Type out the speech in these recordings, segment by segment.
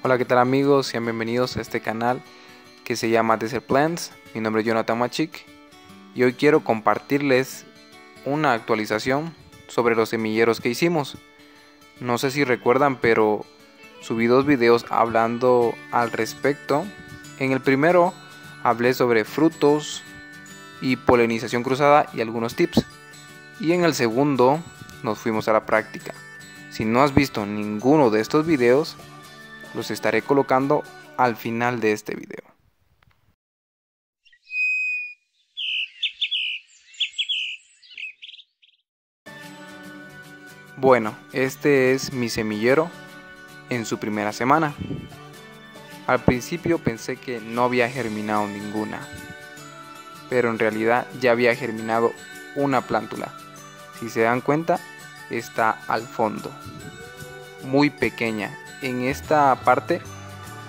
Hola, ¿qué tal amigos? Sean bienvenidos a este canal que se llama Desert Plants. Mi nombre es Jonathan Machik y hoy quiero compartirles una actualización sobre los semilleros que hicimos. No sé si recuerdan, pero subí dos videos hablando al respecto. En el primero hablé sobre frutos y polinización cruzada y algunos tips. Y en el segundo nos fuimos a la práctica. Si no has visto ninguno de estos videos, los estaré colocando al final de este video. Bueno, este es mi semillero en su primera semana. Al principio pensé que no había germinado ninguna, pero en realidad ya había germinado una plántula. Si se dan cuenta, está al fondo, muy pequeña en esta parte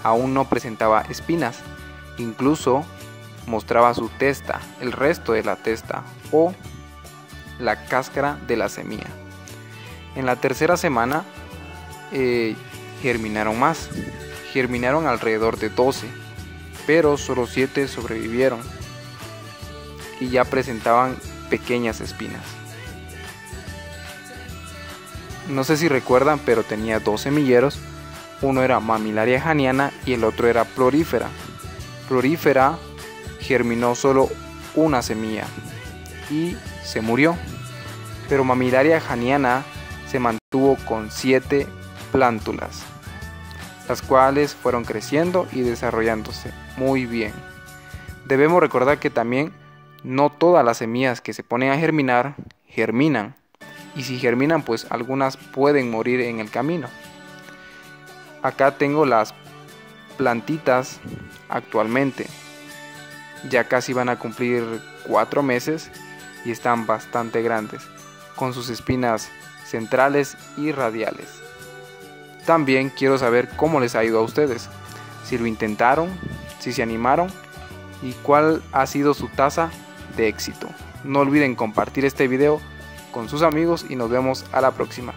aún no presentaba espinas, incluso mostraba su testa, el resto de la testa o la cáscara de la semilla. En la tercera semana eh, germinaron más, germinaron alrededor de 12, pero solo 7 sobrevivieron y ya presentaban pequeñas espinas. No sé si recuerdan, pero tenía dos semilleros uno era mamilaria janiana y el otro era florífera. Florífera germinó solo una semilla y se murió. Pero mamilaria janiana se mantuvo con siete plántulas, las cuales fueron creciendo y desarrollándose muy bien. Debemos recordar que también no todas las semillas que se ponen a germinar germinan, y si germinan pues algunas pueden morir en el camino acá tengo las plantitas actualmente. Ya casi van a cumplir cuatro meses y están bastante grandes, con sus espinas centrales y radiales. También quiero saber cómo les ha ido a ustedes, si lo intentaron, si se animaron y cuál ha sido su tasa de éxito. No olviden compartir este video con sus amigos y nos vemos a la próxima.